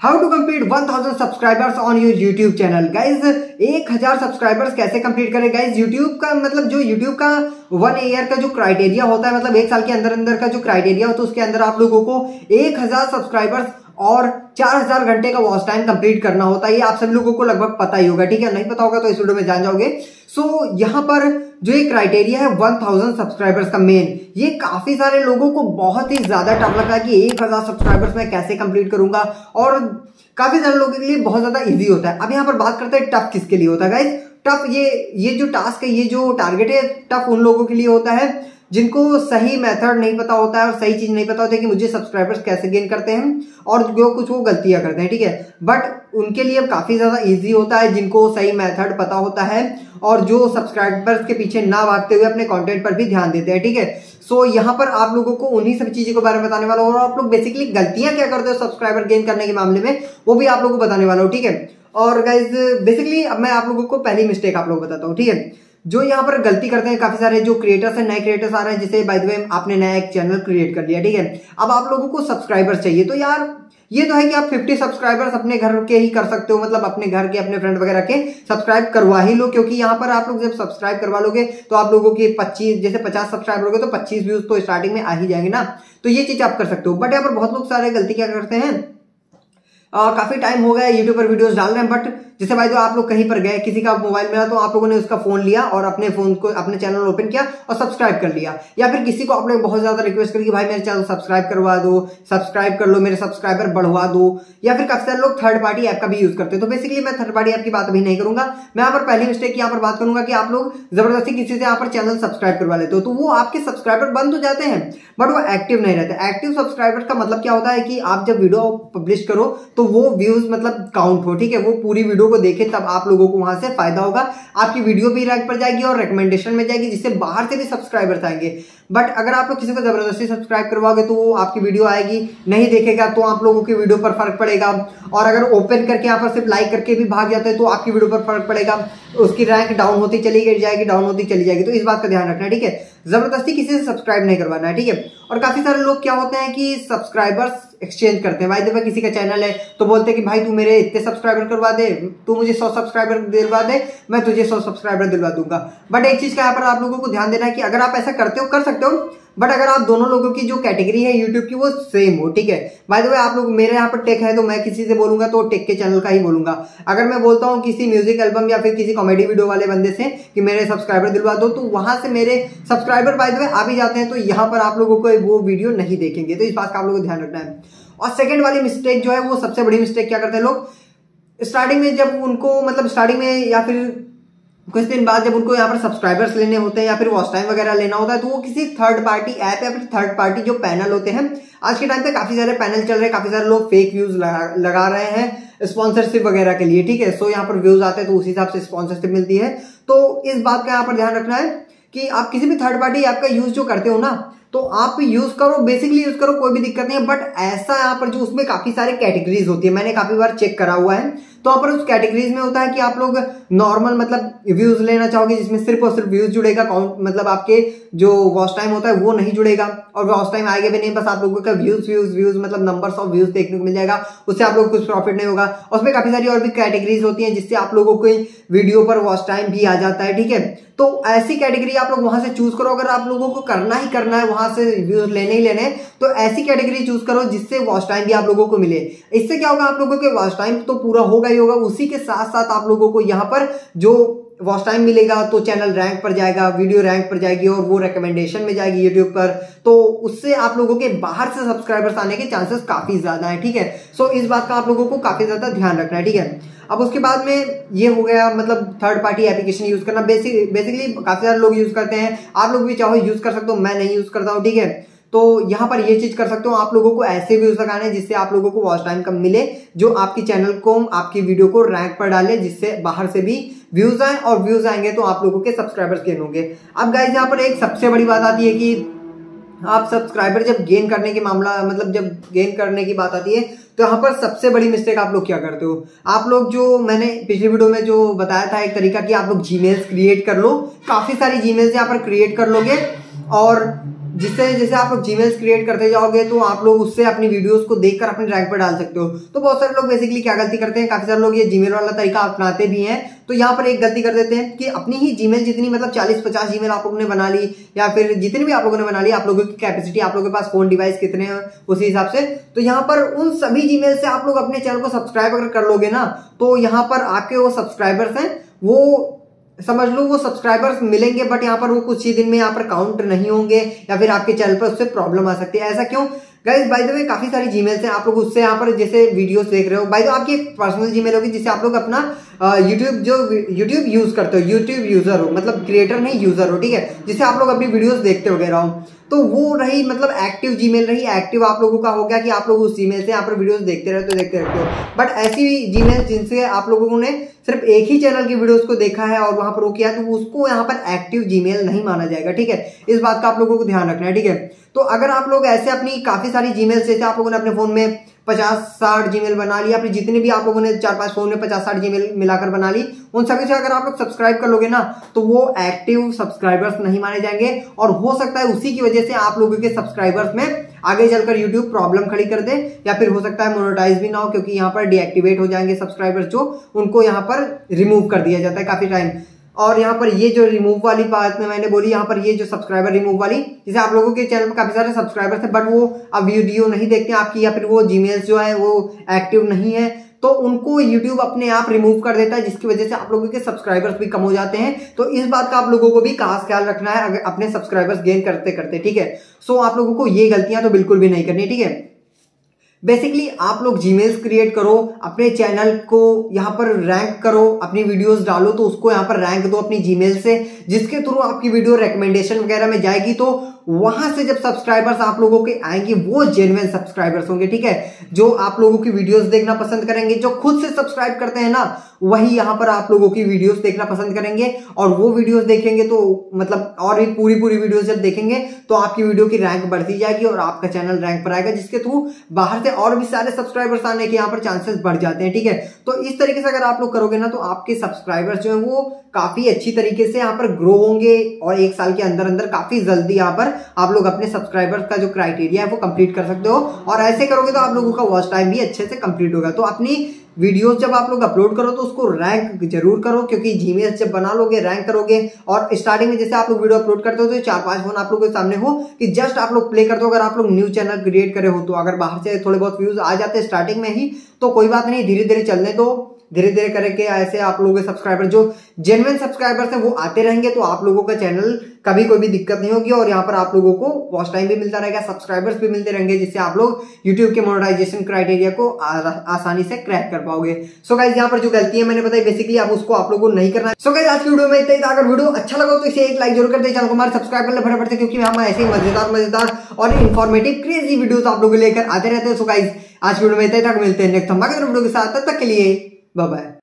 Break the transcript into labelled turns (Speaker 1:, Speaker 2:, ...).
Speaker 1: How to complete 1000 subscribers on your YouTube channel guys एक हज़ार subscribers कैसे complete करें? गाइज़ यूट्यूब का मतलब जो यूट्यूब का वन ईयर का जो क्राइटेरिया होता है मतलब एक साल के अंदर अंदर का जो क्राइटेरिया होता है, उसके अंदर आप लोगों को एक हज़ार सब्सक्राइबर्स और 4000 घंटे का वॉच टाइम कंप्लीट करना होता है ये आप सब लोगों को लगभग पता ही होगा ठीक है? नहीं पता होगा तो इस वीडियो में जान जाओगे। सो so, यहाँ पर जो ये क्राइटेरिया है 1000 सब्सक्राइबर्स का मेन ये काफ़ी सारे लोगों को बहुत ही ज़्यादा टफ लगता है कि 1000 सब्सक्राइबर्स मैं कैसे कंप्लीट करूँगा और काफ़ी सारे लोगों के लिए बहुत ज़्यादा इजी होता है। अब यहाँ पर बात करते हैं टफ किसके लिए होता है गाइज़ टफ ये ये जो टास्क है ये जो टारगेट है टफ उन लोगों के लिए होता है जिनको सही मेथड नहीं पता होता है और सही चीज़ नहीं पता होती है कि मुझे सब्सक्राइबर्स कैसे गेन करते हैं और जो कुछ वो गलतियाँ करते हैं, ठीक है? बट उनके लिए काफ़ी ज़्यादा इजी होता है जिनको सही मेथड पता होता है और जो सब्सक्राइबर्स के पीछे ना भागते हुए अपने कंटेंट पर भी ध्यान देते हैं, ठीक है? सो यहाँ पर आप लोगों को उन्हीं सब चीज़ों के बारे में बताने वाला हूँ और आप लोग बेसिकली गलतियाँ क्या करते हो सब्सक्राइबर गेन करने के मामले में, वो भी आप लोगों को बताने वाला हूँ, ठीक है? और गाइज़ बेसिकली अब मैं आप लोगों को पहली मिस्टेक आप लोग बताता हूँ, ठीक है? जो यहाँ पर गलती करते हैं काफ़ी सारे जो क्रिएटर्स हैं, नए क्रिएटर्स आ रहे हैं, जिसे बाय द वे आपने नया एक चैनल क्रिएट कर लिया, ठीक है? अब आप लोगों को सब्सक्राइबर्स चाहिए। तो यार, ये तो है कि आप 50 सब्सक्राइबर्स अपने घर के ही कर सकते हो मतलब अपने घर के, अपने फ्रेंड वगैरह के सब्सक्राइब करवा ही लो, क्योंकि यहाँ पर आप लोग जब सब्सक्राइब करवा लोगे तो आप लोगों के 25 जैसे 50 सब्सक्राइबर हो गए तो 25 व्यूज़ तो स्टार्टिंग में आ ही जाएँगे ना? तो ये चीज़ आप कर सकते हो। बट यहाँ पर बहुत लोग सारे गलती क्या करते हैं? काफ़ी टाइम हो गया यूट्यूब पर वीडियोस डाल रहे हैं बट जैसे भाई जो आप लोग कहीं पर गए, किसी का मोबाइल मिला तो आप लोगों ने उसका फ़ोन लिया और अपने फ़ोन को, अपने चैनल ओपन किया और सब्सक्राइब कर लिया। या फिर किसी को आपने बहुत ज़्यादा रिक्वेस्ट करी कि भाई मेरे चैनल सब्सक्राइब करवा दो सब्सक्राइब कर लो, मेरे सब्सक्राइबर बढ़वा दो। या फिर काफ़ी सारे लोग थर्ड पार्टी ऐप का भी यूज़ करते तो बेसिकली मैं थर्ड पार्टी ऐप की बात अभी नहीं करूँगा। मैं यहाँ पर पहली मिस्टेक यहाँ पर बात करूँगा कि आप लोग ज़बरदस्ती किसी से यहाँ पर चैनल सब्सक्राइब करवा लेते हो। तो वो आपके सब्सक्राइबर बंद हो जाते हैं बट वो एक्टिव नहीं रहते। एक्टिव सब्सक्राइबर का मतलब क्या होता है कि आप जब वीडियो पब्लिश करो तो वो व्यूज़ मतलब काउंट हो, ठीक है? वो पूरी वीडियो को देखे, तब आप लोगों को वहाँ से फ़ायदा होगा। आपकी वीडियो भी रैंक पर जाएगी और रिकमेंडेशन में जाएगी, जिससे बाहर से भी सब्सक्राइबर्स आएँगे। बट अगर आप लोग किसी को ज़बरदस्ती सब्सक्राइब करवाओगे तो वो आपकी वीडियो आएगी, नहीं देखेगा तो आप लोगों की वीडियो पर फ़र्क पड़ेगा। और अगर ओपन करके यहाँ पर सिर्फ़ लाइक करके भी भाग जाते हैं तो आपकी वीडियो पर फ़र्क पड़ेगा। उसकी रैंक डाउन होती चली जाएगी डाउन होती चली जाएगी। तो इस बात का ध्यान रखना, ठीक है? ज़बरदस्ती किसी से सब्सक्राइब नहीं करवाना है ठीक है? और काफ़ी सारे लोग क्या होते हैं कि सब्सक्राइबर्स एक्सचेंज करते हैं। भाई, देखा, किसी का चैनल है तो बोलते हैं कि, भाई, तू मेरे इतने सब्सक्राइबर करवा दे, तू मुझे सौ सब्सक्राइबर दिलवा दे, मैं तुझे सौ सब्सक्राइबर दिलवा दूँगा। बट एक चीज़ का यहाँ पर आप लोगों को ध्यान देना है कि अगर आप ऐसा करते हो, कर सकते हो बट अगर आप दोनों लोगों की जो कैटेगरी है यूट्यूब की, वो सेम हो, ठीक है? बाय द वे आप लोग, मेरे यहाँ पर टेक है तो मैं किसी से बोलूँगा तो टेक के चैनल का ही बोलूँगा। अगर मैं बोलता हूँ किसी म्यूज़िक एल्बम या फिर किसी कॉमेडी वीडियो वाले बंदे से कि मेरे सब्सक्राइबर दिलवा दो तो वहाँ से मेरे सब्सक्राइबर बाय द वे आ भी जाते हैं तो यहाँ पर आप लोगों को वो वीडियो नहीं देखेंगे। तो इस बात का आप लोगों को ध्यान रखना है। और सेकेंड वाली मिस्टेक जो है, वो सबसे बड़ी मिस्टेक क्या करते हैं लोग? स्टार्टिंग में जब उनको मतलब स्टार्टिंग में या फिर कुछ दिन बाद जब उनको यहाँ पर सब्सक्राइबर्स लेने होते हैं या फिर वॉच टाइम वगैरह लेना होता है तो वो किसी थर्ड पार्टी ऐप या फिर थर्ड पार्टी जो पैनल होते हैं आज के टाइम पे काफ़ी सारे पैनल चल रहे हैं काफ़ी सारे लोग फेक व्यूज़ लगा, लगा रहे हैं स्पॉन्सरशिप वगैरह के लिए ठीक है? सो यहाँ पर व्यूज़ आते हैं तो उस हिसाब से स्पॉन्सरशिप मिलती है। तो इस बात का यहाँ पर ध्यान रखना है कि आप किसी भी थर्ड पार्टी ऐप का यूज़ जो करते हो ना तो आप यूज़ करो बेसिकली यूज़ करो कोई भी दिक्कत नहीं है बट ऐसा यहाँ पर जो उसमें काफ़ी सारे कैटेगरीज होती है मैंने काफ़ी बार चेक करा हुआ है तो पर उस कैटेगरीज में होता है कि आप लोग नॉर्मल मतलब व्यूज़ लेना चाहोगे जिसमें सिर्फ़ और सिर्फ़ व्यूज़ जुड़ेगा मतलब आपके जो वॉच टाइम होता है वो नहीं जुड़ेगा। और वॉच टाइम आएगा भी नहीं, बस आप लोगों का व्यूज़ व्यूज़ व्यूज़ मतलब नंबर्स ऑफ़ व्यूज़ देखने को मिल जाएगा। उससे आप लोग कुछ प्रॉफिट नहीं होगा। उसमें काफ़ी सारी और भी कैटेगरीज होती है जिससे आप लोगों को वीडियो पर वॉच टाइम भी आ जाता है, ठीक है? तो ऐसी कैटेगरी आप लोग वहाँ से चूज़ करो। अगर आप लोगों को करना ही करना है, वहाँ से व्यूज़ लेने ही लेने तो ऐसी कैटेगरी चूज़ करो जिससे वॉच टाइम भी आप लोगों को मिले। इससे क्या होगा, आप लोगों के वॉच टाइम तो पूरा होगा ही होगा। उसी के साथ साथ आप लोगों को यहाँ पर जो वॉच टाइम मिलेगा तो चैनल रैंक पर जाएगा वीडियो रैंक पर जाएगी और वो रिकमेंडेशन में जाएगी यूट्यूब पर। तो उससे आप लोगों के बाहर से सब्सक्राइबर्स आने के चांसेस काफ़ी ज़्यादा है, ठीक है? सो इस बात का आप लोगों को काफ़ी ज़्यादा ध्यान रखना है, ठीक है? अब उसके बाद में ये हो गया मतलब थर्ड पार्टी एप्लीकेशन यूज़ करना। बेसिक बेसिकली काफ़ी सारे लोग यूज़ करते हैं। आप लोग भी चाहो यूज़ कर सकते हो, मैं नहीं यूज़ करता हूँ, ठीक है? तो यहाँ पर ये चीज़ कर सकते हो, आप लोगों को ऐसे व्यूज़ लगाने जिससे आप लोगों को वॉच टाइम कम मिले, जो आपकी चैनल को, आपकी वीडियो को रैंक पर डाले, जिससे बाहर से भी व्यूज़ आए और व्यूज़ आएँगे तो आप लोगों के सब्सक्राइबर्स गेन होंगे। अब गाइज़ यहाँ पर एक सबसे बड़ी बात आती है कि आप सब्सक्राइबर जब गेन करने के मामला मतलब जब गेन करने की बात आती है तो यहाँ पर सबसे बड़ी मिस्टेक आप लोग क्या करते हो? आप लोग जो मैंने पिछली वीडियो में जो बताया था एक तरीका कि आप लोग जीमेल्स क्रिएट कर लो। काफ़ी सारी जीमेल्स यहाँ पर क्रिएट कर लोगे और जिससे जैसे आप लोग जीमेल्स क्रिएट करते जाओगे तो आप लोग उससे अपनी वीडियोस को देखकर अपने ड्राइव पर डाल सकते हो। तो बहुत सारे लोग बेसिकली क्या गलती करते हैं? काफ़ी सारे लोग ये जीमेल वाला तरीका अपनाते भी हैं। तो यहाँ पर एक गलती कर देते हैं कि अपनी ही जीमेल जितनी मतलब 40 50 जीमेल आप लोगों ने बना ली, या फिर जितनी भी आप लोगों ने बना ली, आप लोगों की कैपेसिटी आप लोगों के पास फ़ोन डिवाइस कितने हैं, उसी हिसाब से। तो यहाँ पर उन सभी जीमेल से आप लोग अपने चैनल को सब्सक्राइब अगर कर लोगे ना तो यहाँ पर आपके वो सब्सक्राइबर्स हैं, वो समझ लो, वो सब्सक्राइबर्स मिलेंगे बट यहाँ पर वो कुछ ही दिन में यहाँ पर काउंट नहीं होंगे, या फिर आपके चैनल पर उससे प्रॉब्लम आ सकती है। ऐसा क्यों? गाइज़ बाय द वे काफ़ी सारी जीमेल्स हैं, आप लोग उससे यहाँ पर जैसे वीडियोस देख रहे हो। बाय द आपकी पर्सनल जीमेल होगी जिससे आप लोग अपना यूट्यूब जो यूट्यूब यूज़ करते हो यूट्यूब यूज़र हो मतलब क्रिएटर नहीं यूज़र हो, ठीक है? जिससे आप लोग अपनी वीडियोज़ देखते वगैरह हो तो वो रही मतलब एक्टिव जीमेल रही एक्टिव आप लोगों का हो गया कि आप लोग उस जीमेल से यहाँ पर वीडियोस देखते रहते हो, देखते रहते हो। बट ऐसी जीमेल जिनसे आप लोगों ने सिर्फ़ एक ही चैनल की वीडियोस को देखा है और वहाँ पर वो किया तो उसको यहाँ पर एक्टिव जीमेल नहीं माना जाएगा, ठीक है? इस बात का आप लोगों को ध्यान रखना है, ठीक है? तो अगर आप लोग ऐसे अपनी काफ़ी सारी जीमेल जैसे आप लोगों ने अपने फ़ोन में पचास साठ जीमेल बना लिया, अपनी जितने भी आप लोगों ने चार पाँच फ़ोन में पचास साठ जीमेल मिलाकर बना ली, उन सभी से अगर आप लोग सब्सक्राइब कर लोगे ना तो वो एक्टिव सब्सक्राइबर्स नहीं माने जाएँगे। और हो सकता है उसी की वजह से आप लोगों के सब्सक्राइबर्स में आगे चलकर यूट्यूब प्रॉब्लम खड़ी कर दे, या फिर हो सकता है मोनोटाइज भी ना हो, क्योंकि यहाँ पर डीएक्टिवेट हो जाएँगे सब्सक्राइबर्स जो, उनको यहाँ पर रिमूव कर दिया जाता है काफ़ी टाइम और यहाँ पर ये जो रिमूव वाली बात में मैंने बोली, यहाँ पर ये जो सब्सक्राइबर रिमूव वाली, जैसे आप लोगों के चैनल पर काफ़ी सारे सब्सक्राइबर थे बट वो अब वीडियो नहीं देखते आपकी, या फिर वो जीमेल जो है, वो एक्टिव नहीं है तो उनको YouTube अपने आप रिमूव कर देता है, जिसकी वजह से आप लोगों के सब्सक्राइबर्स भी कम हो जाते हैं। तो इस बात का आप लोगों को भी खास ख्याल रखना है, अगर अपने सब्सक्राइबर्स गेन करते करते ठीक है? सो आप लोगों को ये गलतियाँ तो बिल्कुल भी नहीं करनी, ठीक है? बेसिकली आप लोग जीमेल्स क्रिएट करो, अपने चैनल को यहाँ पर रैंक करो, अपनी वीडियोस डालो तो उसको यहाँ पर रैंक दो अपनी जीमेल से, जिसके थ्रू आपकी वीडियो रिकमेंडेशन वगैरह में जाएगी तो वहाँ से जब सब्सक्राइबर्स आप लोगों के आएँगे, वो जेनुअन सब्सक्राइबर्स होंगे, ठीक है? जो आप लोगों की वीडियोस देखना पसंद करेंगे, जो खुद से सब्सक्राइब करते हैं ना, वही यहाँ पर आप लोगों की वीडियोस देखना पसंद करेंगे, और वो वीडियोस देखेंगे तो मतलब और भी पूरी पूरी वीडियोस जब देखेंगे तो आपकी वीडियो की रैंक बढ़ती जाएगी और आपका चैनल रैंक पर आएगा, जिसके थ्रू बाहर से और भी सारे सब्सक्राइबर्स आने के यहाँ पर चांसेस बढ़ जाते हैं, ठीक है? तो इस तरीके से अगर आप लोग करोगे ना तो आपके सब्सक्राइबर्स जो है, वो काफ़ी अच्छी तरीके से यहाँ पर ग्रो होंगे, और एक साल के अंदर अंदर काफ़ी जल्दी यहाँ पर आप लोग अपने सब्सक्राइबर्स का जो क्राइटेरिया है वो कंप्लीट कर सकते हो। और ऐसे करोगे तो आप लोगों का वॉच टाइम भी अच्छे से कंप्लीट होगा। तो अपनी वीडियोस जब आप लोग अपलोड करो तो उसको रैंक ज़रूर करो, क्योंकि जीमेल जब बना लोगे रैंक करोगे, और स्टार्टिंग में जैसे आप लोग वीडियो अपलोड करते हो तो चार पाँच फ़ोन आप लोग के सामने हो कि जस्ट आप लोग प्ले करते हो। अगर आप लोग न्यू चैनल क्रिएट करे हो तो अगर बाहर से थोड़े बहुत व्यूज़ आ जाते हैं स्टार्टिंग में ही तो कोई बात नहीं धीरे धीरे चलने दो। धीरे धीरे करके ऐसे आप लोगों के सब्सक्राइबर जो जेनविन सब्सक्राइबर्स हैं वो आते रहेंगे तो आप लोगों का चैनल कभी कोई भी दिक्कत नहीं होगी और यहाँ पर आप लोगों को वॉच टाइम भी मिलता रहेगा सब्सक्राइबर्स भी मिलते रहेंगे जिससे आप लोग यूट्यूब के मोनेटाइजेशन क्राइटेरिया को आ, आसानी से क्रैक कर पाओगे। सो गाइज़ यहाँ पर जो गलती है मैंने बताई बेसिकली आप उसको आप लोगों को नहीं करना सो गाइज़ आज की वीडियो में इतना ही अगर वीडियो अच्छा लगा तो इसे एक लाइक ज़रूर कर दे चैनल को। हमारे सब्सक्राइब करना फटाफट से क्योंकि हम ऐसे ही मज़ेदार मज़ेदार और इन्फॉर्मेटिव क्रेजी वीडियो आप लोगों को लेकर आते रहते हैं। सो गाइज़ आज वीडियो में इतना ही मिलते हैं नेक्स्ट हम वीडियो के साथ। तब तक के लिए बाय